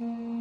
Mm-hmm.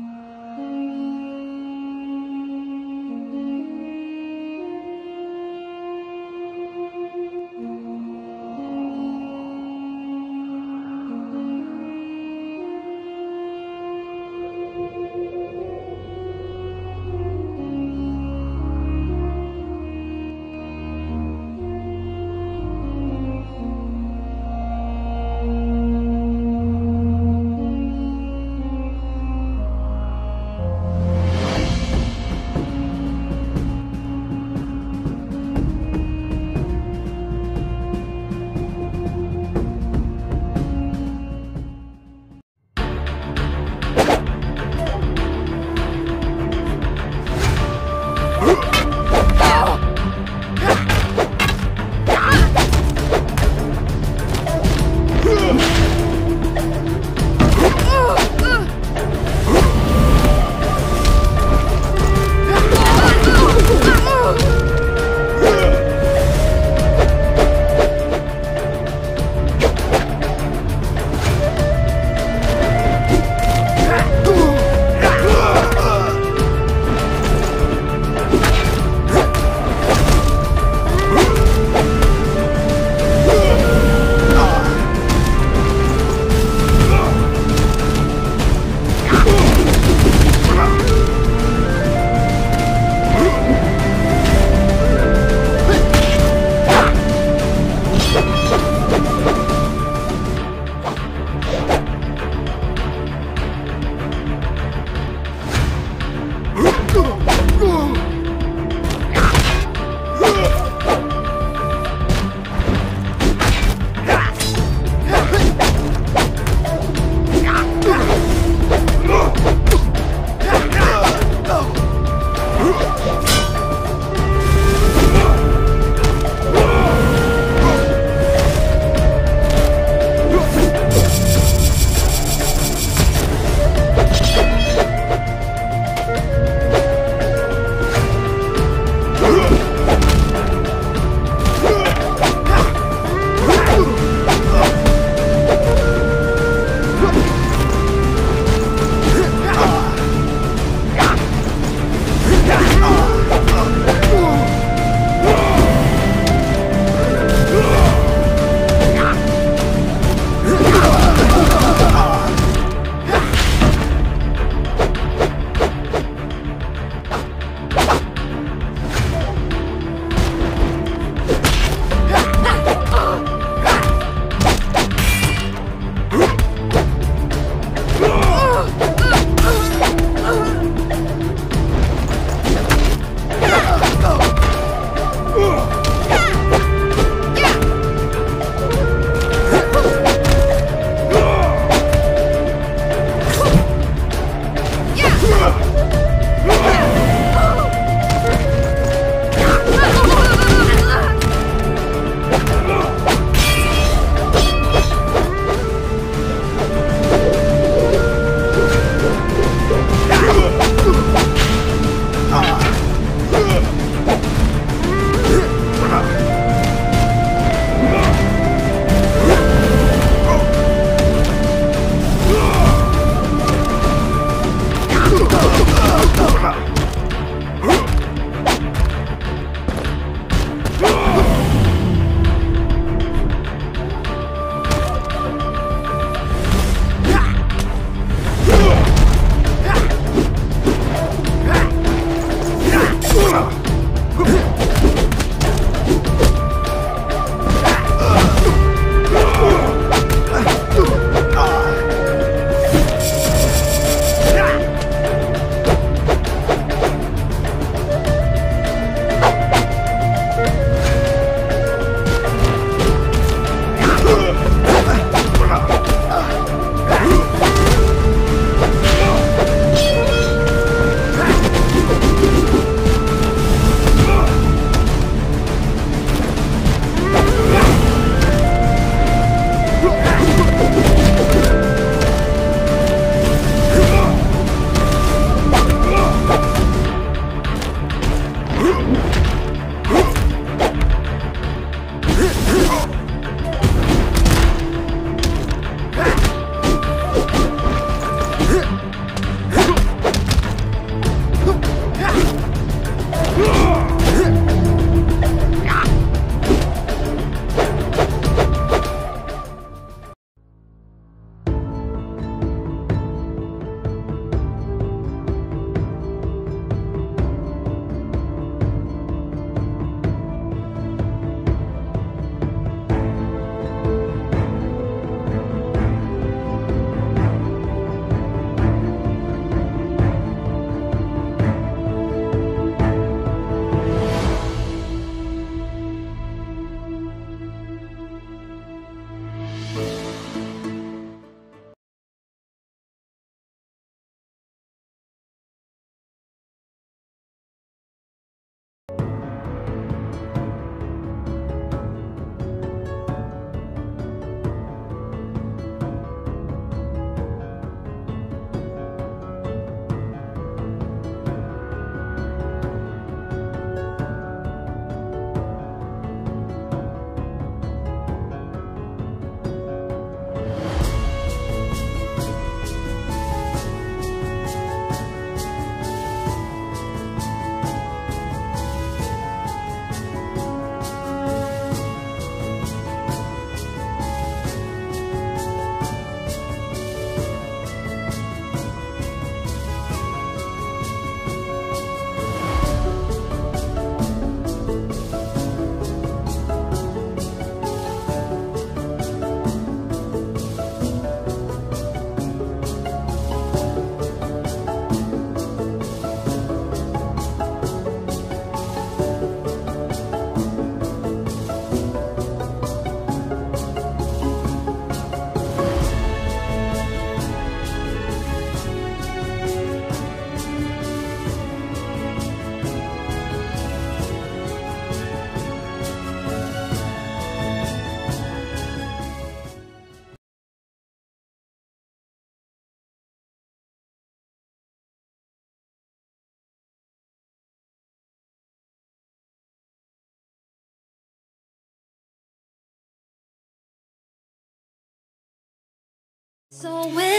So when